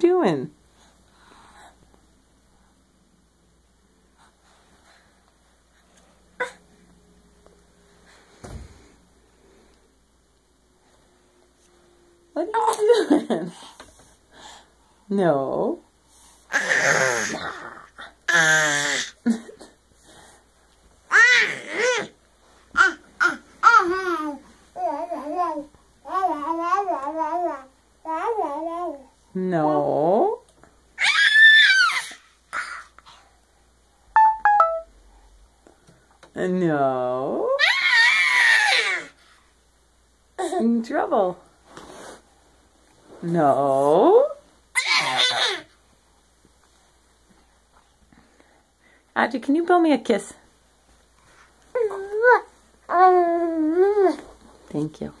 doing? What are you doing? No. No. No. In trouble. No. Audrey, can you blow me a kiss? Thank you.